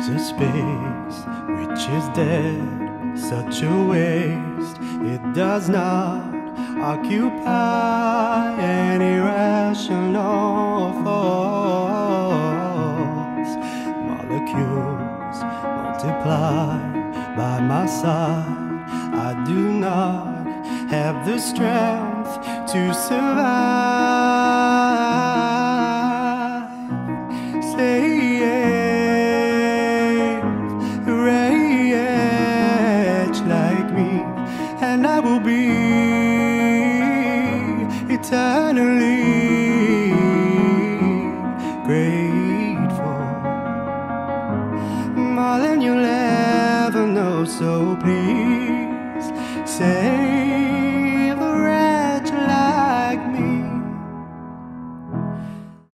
There's a space which is dead, such a waste. It does not occupy any rational force. Molecules multiply by my side. I do not have the strength to survive. Slave, me, and I will be eternally grateful. More than you'll ever know, so please say